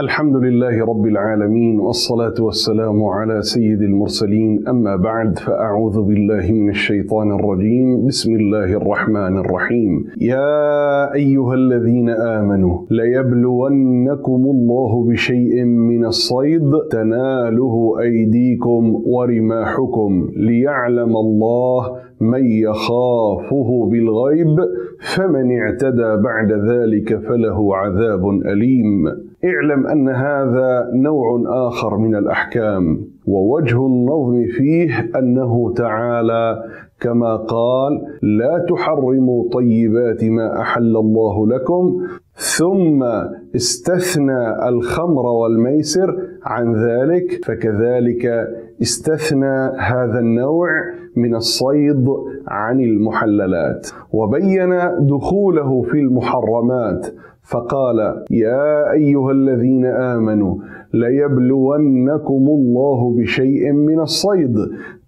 الحمد لله رب العالمين والصلاة والسلام على سيد المرسلين. أما بعد فأعوذ بالله من الشيطان الرجيم. بسم الله الرحمن الرحيم. يا أيها الذين آمنوا ليبلونكم الله بشيء من الصيد تناله أيديكم ورماحكم ليعلم الله من يخافه بالغيب فمن اعتدى بعد ذلك فله عذاب أليم. اعلم أن هذا نوع آخر من الأحكام ووجه النظم فيه أنه تعالى كما قال لا تحرموا طيبات ما أحل الله لكم ثم استثنى الخمر والميسر عن ذلك فكذلك استثنى هذا النوع من الصيد عن المحللات. وبين دخوله في المحرمات فقال يا أيها الذين آمنوا ليبلونكم الله بشيء من الصيد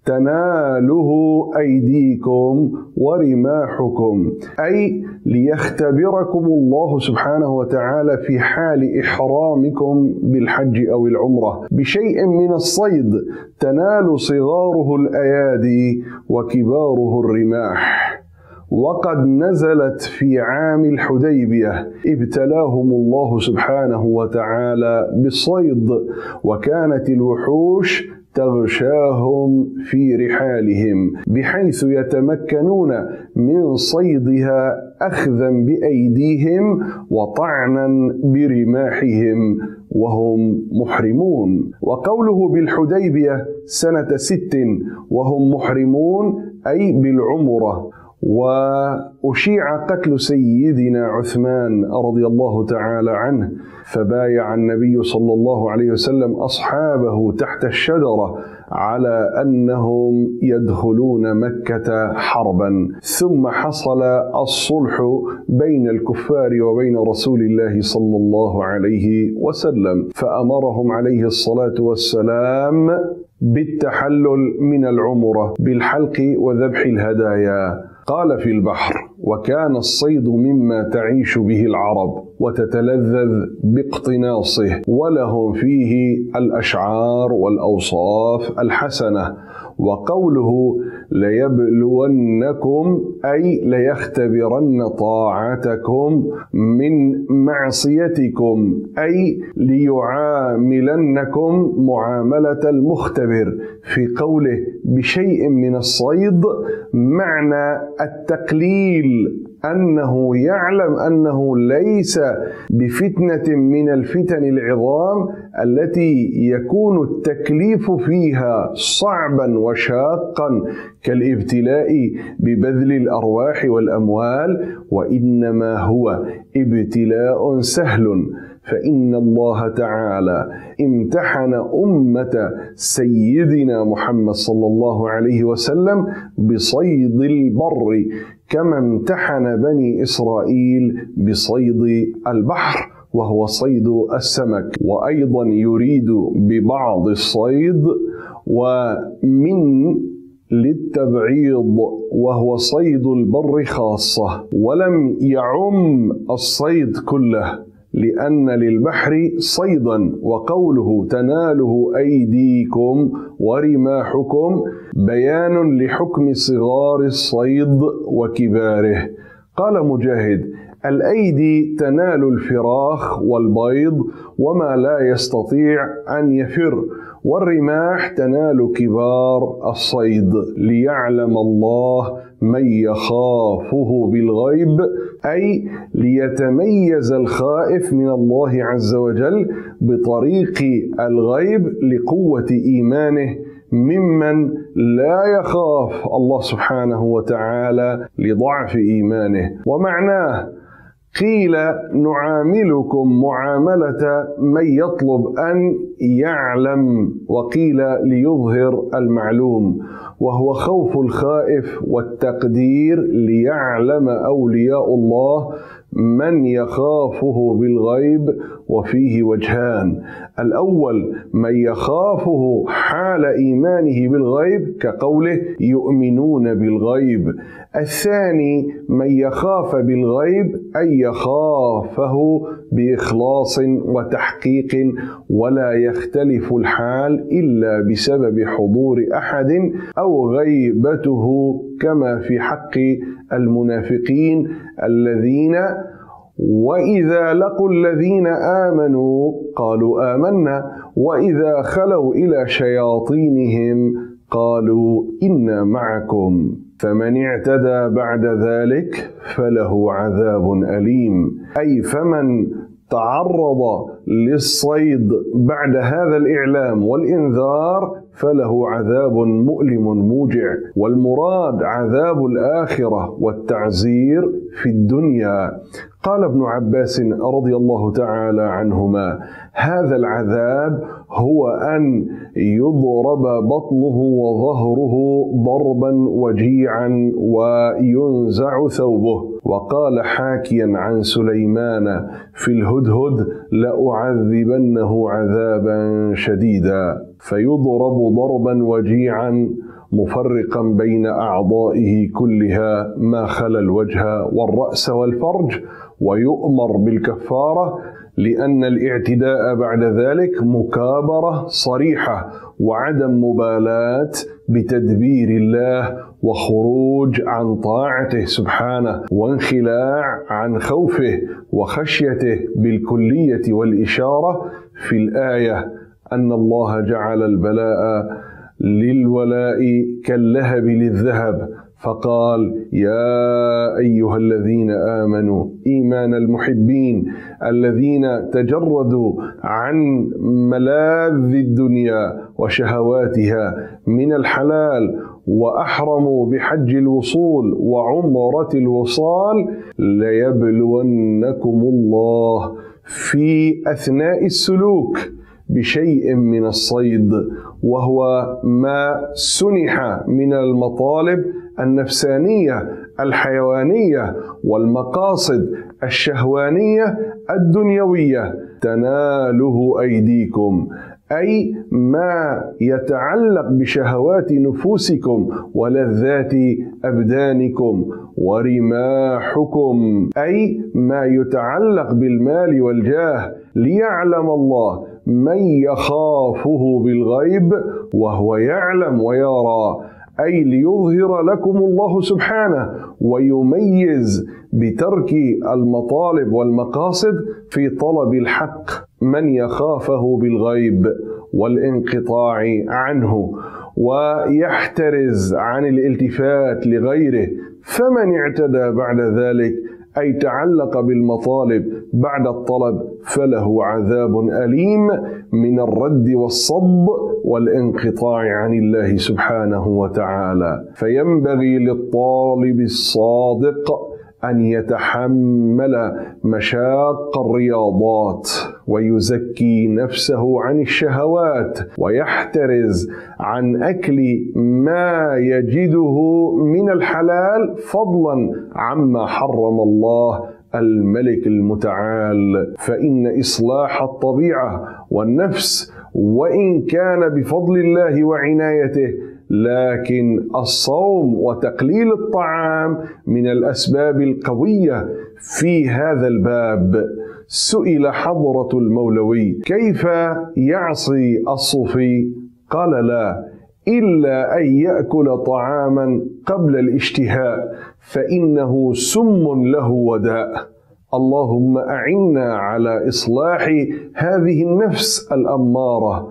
تناله أيديكم ورماحكم أي ليختبركم الله سبحانه وتعالى في حال إحرامكم بالحج أو العمرة بشيء من الصيد تنال صغاره الأيادي وكباره الرماح. وقد نزلت في عام الحديبية. ابتلاهم الله سبحانه وتعالى بالصيد وكانت الوحوش تغشاهم في رحالهم بحيث يتمكنون من صيدها اخذا بأيديهم وطعنا برماحهم وهم محرمون. وقوله بالحديبية سنة ست وهم محرمون أي بالعمرة. وأشيع قتل سيدنا عثمان رضي الله تعالى عنه فبايع النبي صلى الله عليه وسلم أصحابه تحت الشجرة على أنهم يدخلون مكة حربا. ثم حصل الصلح بين الكفار وبين رسول الله صلى الله عليه وسلم فأمرهم عليه الصلاة والسلام بالتحلل من العمرة بالحلق وذبح الهدايا. قال في البحر وكان الصيد مما تعيش به العرب وتتلذذ باقتناصه ولهم فيه الأشعار والأوصاف الحسنة وقوله ليبلونكم أي ليختبرن طاعتكم من معصيتكم أي ليعاملنكم معاملة المختبر. في قوله بشيء من الصيد معنى التقليل. أنه يعلم أنه ليس بفتنة من الفتن العظام التي يكون التكليف فيها صعبا وشاقا كالابتلاء ببذل الأرواح والأموال وإنما هو ابتلاء سهل فإن الله تعالى امتحن أمة سيدنا محمد صلى الله عليه وسلم بصيد البر كما امتحن بني إسرائيل بصيد البحر وهو صيد السمك. وأيضا يريد ببعض الصيد ومن للتبعيض وهو صيد البر خاصة. ولم يعم الصيد كله. لأن للبحر صيدا وقوله تناله أيديكم ورماحكم بيان لحكم صغار الصيد وكباره. قال مجاهد الأيدي تنال الفراخ والبيض وما لا يستطيع أن يفر والرماح تنال كبار الصيد ليعلم الله من يخافه بالغيب أي ليتميز الخائف من الله عز وجل بطريق الغيب لقوة إيمانه ممن لا يخاف الله سبحانه وتعالى لضعف إيمانه. ومعناه قيل نعاملكم معاملة من يطلب أن يعلم وقيل ليظهر المعلوم وهو خوف الخائف والتقدير ليعلم أولياء الله من يخافه بالغيب وفيه وجهان. الأول من يخافه حال إيمانه بالغيب كقوله يؤمنون بالغيب. الثاني من يخاف بالغيب أي يخافه بإخلاص وتحقيق ولا يختلف الحال إلا بسبب حضور أحد أو غيبته كما في حق المنافقين الذين واذا لقوا الذين امنوا قالوا امنا واذا خلوا إلى شياطينهم قالوا أنا معكم فمن اعتدى بعد ذلك فله عذاب اليم. اي فمن تعرض للصيد بعد هذا الاعلام والانذار فله عذاب مؤلم موجع. والمراد عذاب الاخره والتعزير في الدنيا. قال ابن عباس رضي الله تعالى عنهما هذا العذاب هو أن يضرب بطنه وظهره ضربا وجيعا وينزع ثوبه. وقال حاكيا عن سليمان في الهدهد لأعذبنه عذابا شديدا. فيضرب ضربا وجيعا مفرقا بين أعضائه كلها ما خلا الوجه والرأس والفرج ويؤمر بالكفارة لأن الاعتداء بعد ذلك مكابرة صريحة وعدم مبالاة بتدبير الله وخروج عن طاعته سبحانه وانخلاع عن خوفه وخشيته بالكلية والإشارة في الآية أن الله جعل البلاء للولاء كاللهب للذهب فقال يا أيها الذين آمنوا إيمان المحبين الذين تجردوا عن ملاذ الدنيا وشهواتها من الحلال وأحرموا بحج الوصول وعمرة الوصال ليبلونكم الله في أثناء السلوك بشيء من الصيد وهو ما سنح من المطالب النفسانية الحيوانية والمقاصد الشهوانية الدنيوية. تناله أيديكم أي ما يتعلق بشهوات نفوسكم ولذات أبدانكم ورماحكم أي ما يتعلق بالمال والجاه. ليعلم الله من يخافه بالغيب وهو يعلم ويرى. أي ليظهر لكم الله سبحانه ويميز بترك المطالب والمقاصد في طلب الحق من يخافه بالغيب والانقطاع عنه ويحترز عن الالتفات لغيره فمن اعتدى بعد ذلك أي تعلق بالمطالب بعد الطلب فله عذاب أليم من الرد والصد والانقطاع عن الله سبحانه وتعالى. فينبغي للطالب الصادق أن يتحمل مشاق الرياضات ويزكي نفسه عن الشهوات ويحترز عن أكل ما يجده من الحلال فضلا عما حرم الله الملك المتعال. فإن إصلاح الطبيعة والنفس وإن كان بفضل الله وعنايته لكن الصوم وتقليل الطعام من الأسباب القوية في هذا الباب. سئل حضرة المولوي كيف يعصي الصوفي؟ قال لا إلا أن يأكل طعاما قبل الاشتهاء فإنه سم له وداء. اللهم أعنا على إصلاح هذه النفس الأمارة.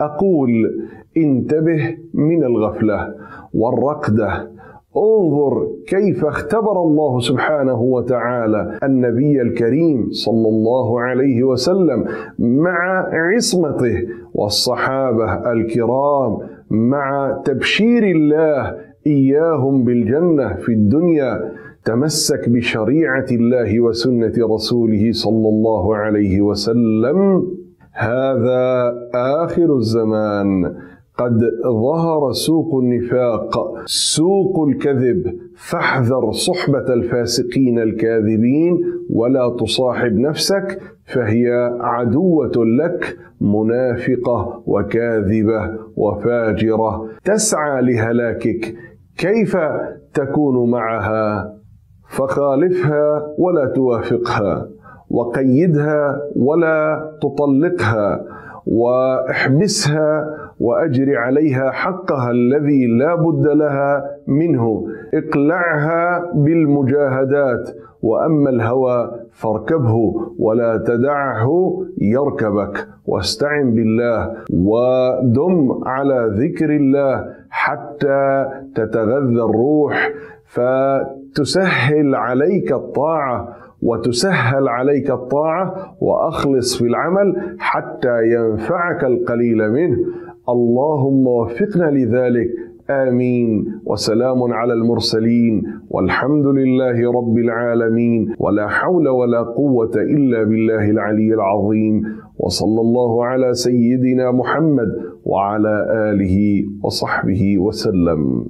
أقول انتبه من الغفلة والرقده انظر كيف اختبر الله سبحانه وتعالى النبي الكريم صلى الله عليه وسلم مع عصمته والصحابة الكرام مع تبشير الله إياهم بالجنة في الدنيا. تمسك بشريعة الله وسنة رسوله صلى الله عليه وسلم. هذا آخر الزمان. قد ظهر سوق النفاق سوق الكذب فاحذر صحبة الفاسقين الكاذبين ولا تصاحب نفسك فهي عدوة لك منافقة وكاذبة وفاجرة تسعى لهلاكك كيف تكون معها؟ فخالفها ولا توافقها وقيدها ولا تطلقها واحبسها وأجر عليها حقها الذي لا بد لها منه. اقلعها بالمجاهدات وأما الهوى فاركبه ولا تدعه يركبك. واستعن بالله ودم على ذكر الله حتى تتغذى الروح. فتسهل عليك الطاعة وتسهل عليك الطاعة وأخلص في العمل حتى ينفعك القليل منه. اللهم وفقنا لذلك. آمين. وسلام على المرسلين. والحمد لله رب العالمين. ولا حول ولا قوة إلا بالله العلي العظيم. وصلى الله على سيدنا محمد وعلى آله وصحبه وسلم.